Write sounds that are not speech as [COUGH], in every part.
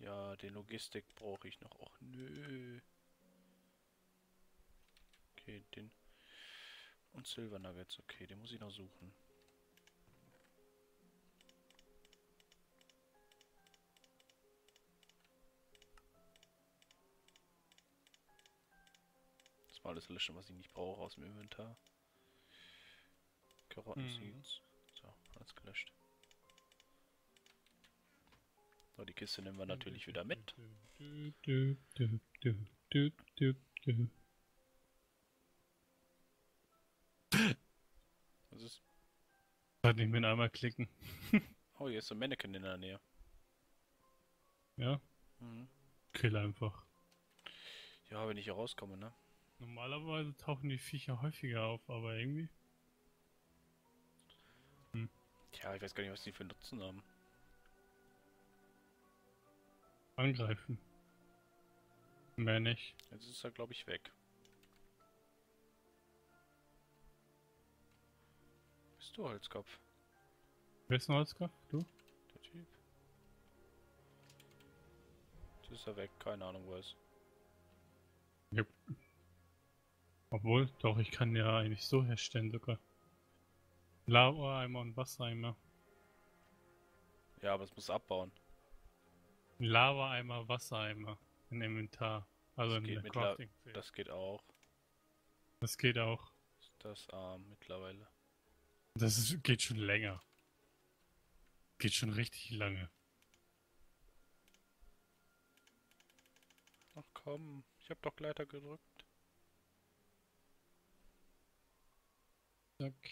Ja, den Logistik brauche ich noch. Och, nö. Okay, den... Und Silver Nuggets, okay, den muss ich noch suchen. Das war alles löschen, was ich nicht brauche aus dem Inventar. Karottenseeds. So, alles gelöscht. So, die Kiste nehmen wir natürlich wieder mit. Was ist... Kann ich mit einmal klicken. [LAUGHS] Oh, hier ist so ein Mannequin in der Nähe. Ja, Mhm. kill einfach. Ja, wenn ich hier rauskomme, ne? Normalerweise tauchen die Viecher häufiger auf, aber irgendwie. Tja, ich weiß gar nicht, was die für Nutzen haben. Angreifen. Mehr nicht. Jetzt ist er, glaube ich, weg. Bist du Holzkopf? Wer ist ein Holzkopf? Du? Der Typ. Jetzt ist er weg, keine Ahnung, wo er ist. Ja. Obwohl, doch, ich kann ja eigentlich so herstellen sogar. Lava-Eimer und Wassereimer. Ja, aber es muss abbauen. Lava-Eimer, Wassereimer. Im Inventar. Also Das in geht crafting. Das geht auch. das geht auch. Das arm mittlerweile. Das ist, geht schon länger. Geht schon richtig lange. Ach komm, ich hab doch Gleiter gedrückt. Zack.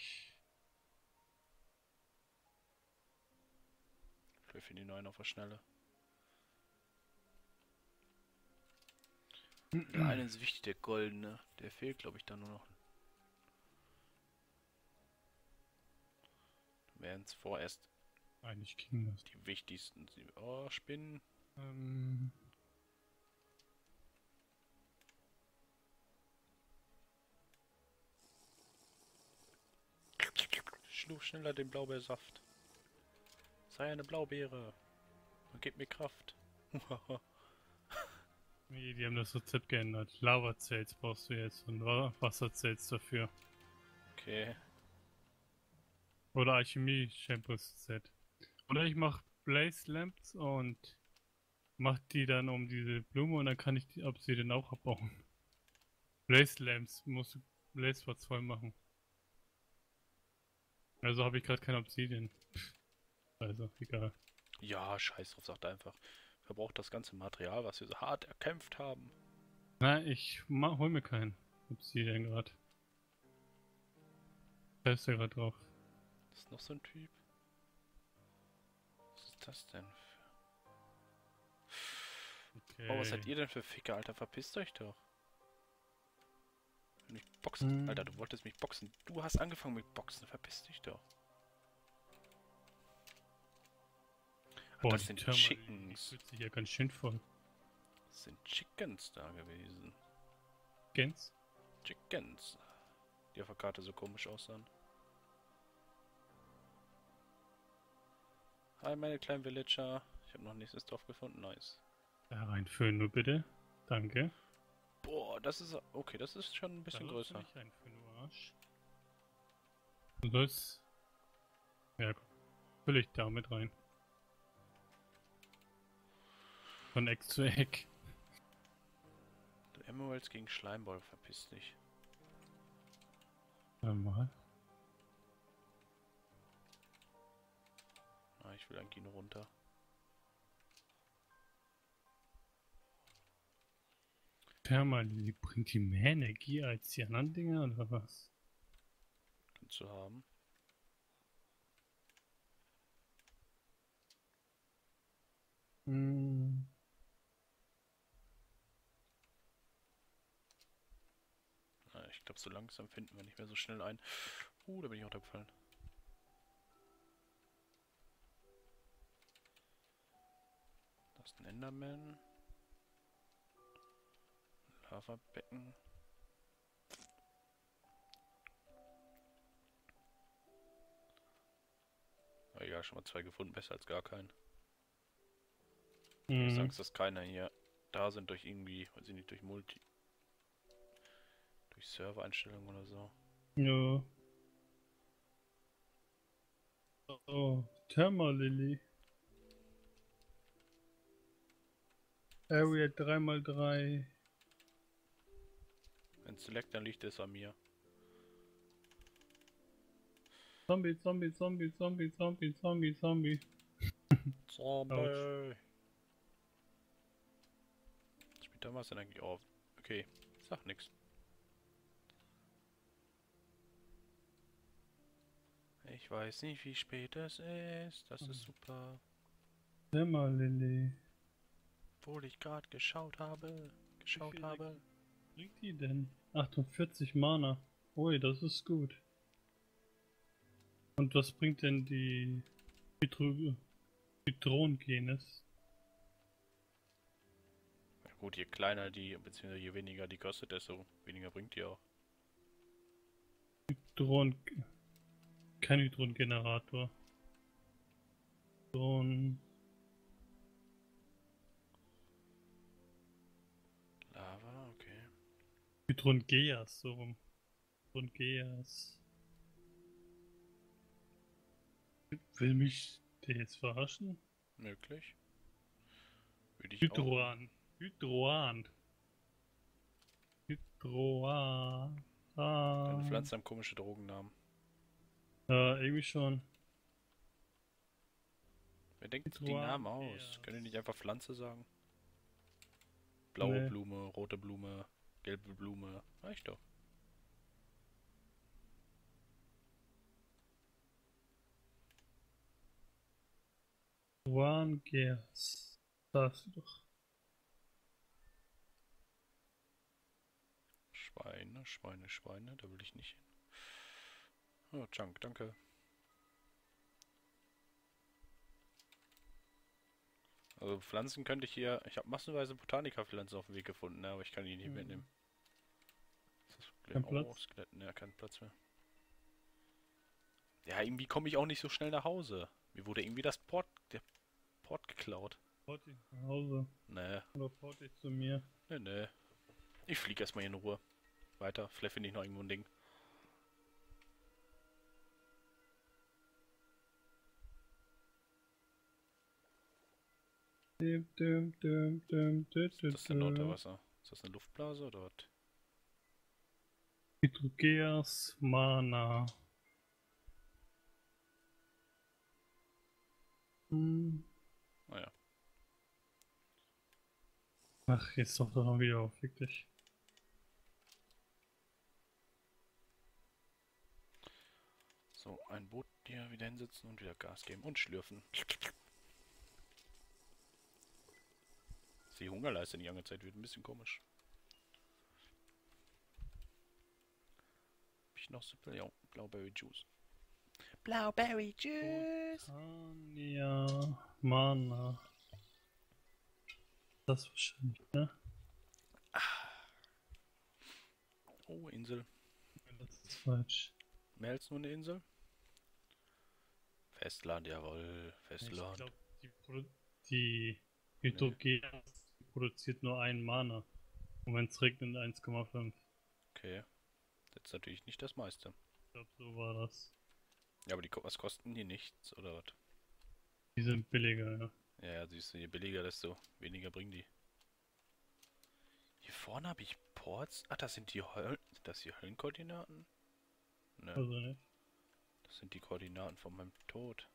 Vielleicht finden die neuen auf der Schnelle. Der eine ist wichtig, der goldene. Der fehlt, glaube ich, da nur noch. Wären es vorerst Eigentlich ging das. die wichtigsten. Oh, Spinnen. Ähm, Schlug schneller den Blaubeersaft. Sei eine Blaubeere. Und gib mir Kraft. [LAUGHS] nee, die haben das Rezept geändert. Lava-Zells brauchst du jetzt und Wa- Wasserzells dafür. okay. Oder Alchemie-Shampoos-Set. Oder ich mach Blaze Lamps und mach die dann um diese Blume und dann kann ich die Obsidian auch abbauen. Blaze Lamps musst du Blaze Spots voll machen. Also habe ich gerade kein Obsidian. Also, egal. Ja, scheiß drauf, sagt einfach. Verbraucht das ganze Material, was wir so hart erkämpft haben. Na, ich hol mir keinen Obsidian gerade. Da ist er gerade drauf. Das ist noch so ein Typ. Was ist das denn? Okay. Oh, was seid ihr denn für Ficker, Alter? Verpisst euch doch. Mich boxen. Hm. Alter, du wolltest mich boxen. Du hast angefangen mit Boxen. Verpiss dich doch. Boah, das sind Die Chickens. fühlt sich ja ganz schön voll. Das sind Chickens da gewesen. Gens? Chickens. Die auf der Karte so komisch aussahen. Hi, meine kleinen Villager. Ich habe noch ein nächstes Dorf gefunden. Nice. Da reinfüllen nur bitte. Danke. Boah, das ist... Okay, das ist schon ein bisschen Da sollst du größer. nicht reinfüllen, du Arsch. Du sollst... Ja, komm. Füll ich da mit rein. Von Eck zu Eck. Du Emeralds gegen Schleimball, verpiss dich. Warte mal. Ah, ich will eigentlich nur runter. Thermalie bringt die mehr Energie als die anderen Dinger oder was? Kannst du haben. Hm. Ich glaube, so langsam finden wir nicht mehr so schnell ein. Uh, da bin ich runtergefallen. Da ist ein Enderman. Lavabecken. Ja, schon mal zwei gefunden, besser als gar keinen. Ich Mhm. Angst, dass keiner hier da sind durch irgendwie, weiß ich nicht, durch Multi. Durch Servereinstellungen oder so. Ja. Oh, Thermalily. Area 3x3. Wenn Select, dann liegt es an mir. Zombie, Zombie, Zombie, Zombie, Zombie, Zombie, Zombie. [LAUGHS] Zombie! Spielt da was denn eigentlich auf? Okay, sag nix. Ich weiß nicht, wie spät es ist. Das ist super. Thermalily. Obwohl ich gerade geschaut habe. Geschaut viel habe. bringt die denn? 48 Mana. Ui, das ist gut. Und was bringt denn die Hydro Hydron-Genes? Ja, gut, je kleiner die, beziehungsweise je weniger die kostet, desto weniger bringt die auch. Hydron... Kein Hydron-Generator. Hydron... Lava, okay. Hydron-Geas, so rum. Hydron-Geas. Will mich der jetzt verarschen? Möglich. Würde ich auch. Hydroan. Hydroan. Hydroan. Deine Pflanzen haben komische Drogennamen. Ja, irgendwie schon. Wer denkt sich die Namen aus? ja. Können die nicht einfach Pflanze sagen? Blaue Nee. Blume, rote Blume, gelbe Blume. Reicht doch. Hydroan Geas. Sagst du doch. Schweine, Schweine, Schweine, da will ich nicht hin. Oh, Junk, danke. Also Pflanzen könnte ich hier. Ich habe massenweise Botanika-Pflanzen auf dem Weg gefunden, ne, aber ich kann die nicht Mhm. mitnehmen. Ist das? Kein Oh, Platz? Skeletten, ja, kein Platz mehr. Ja, irgendwie komme ich auch nicht so schnell nach Hause. Mir wurde irgendwie das Port, der Port geklaut. Port dich nach Hause. Nee, Oder port dich zu mir. nee, nee. Ich fliege erstmal in Ruhe. Weiter. Vielleicht finde ich noch irgendwo ein Ding. Was ist das denn unter Wasser? Ist das eine Luftblase oder was? Hydrogeas Mana. Hm. Naja. Ach, jetzt doch doch mal wieder auf, wirklich. So, ein Boot hier wieder hinsetzen und wieder Gas geben und schlürfen. Die Hungerleiste nicht angezeigt wird, ein bisschen komisch. Hab ich noch Sippel? Ja, Blauberry Juice. Blauberry Juice! Tania Mana. Das wahrscheinlich, ne? Oh, Insel. Das ist falsch. Mehr als nur eine Insel? Festland, jawohl. Ich Festland. glaube, die, die Hydrogeas produziert nur ein Mana. Und wenn es regnet 1,5. Okay. Das ist natürlich nicht das meiste. Ich glaube, so war das. Ja, aber die, was kosten die nichts, oder was? Die sind billiger, ja. Ja, ja, siehst du, je billiger, desto weniger bringen die. Hier vorne habe ich Ports. Ach, das sind die Höllen. Sind das die Höllenkoordinaten? Ne, Also nicht. das sind die Koordinaten von meinem Tod.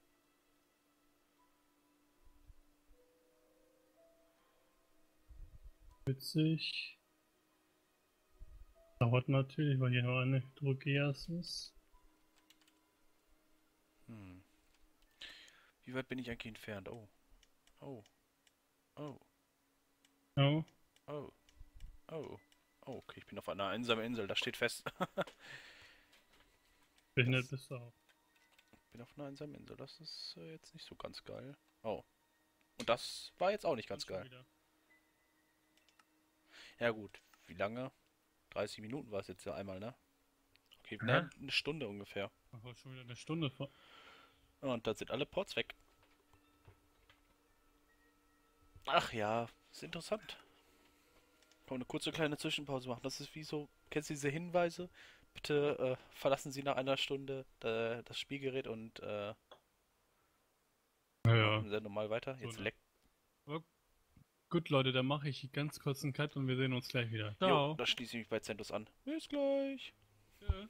Witzig. Dauert natürlich, weil hier nur eine Hydrogeas ist. Hm. Wie weit bin ich eigentlich entfernt? Oh. Oh. Oh. Ja. Oh. Oh. Oh, okay, ich bin auf einer einsamen Insel, das steht fest. [LAUGHS] Behindert bist du auch. bin auf einer einsamen Insel, das ist äh, jetzt nicht so ganz geil. Oh. Und das war jetzt auch nicht ganz geil. wieder. Ja gut, wie lange? 30 Minuten war es jetzt ja einmal, ne? Okay, Hä? ne, eine Stunde ungefähr. War schon wieder eine Stunde vor. Und da sind alle Ports weg. Ach ja, ist interessant. Man eine kurze kleine Zwischenpause machen. Das ist wie so, kennst du diese Hinweise? Bitte äh, verlassen Sie nach einer Stunde äh, das Spielgerät und äh, machen Sie normal weiter. Jetzt So, ne? leck. Gut, Leute, dann mache ich ganz kurz einen Cut und wir sehen uns gleich wieder. Jo, Ciao. da schließe ich mich bei Centos an. Bis gleich. Tschö.